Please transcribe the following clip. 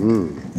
嗯。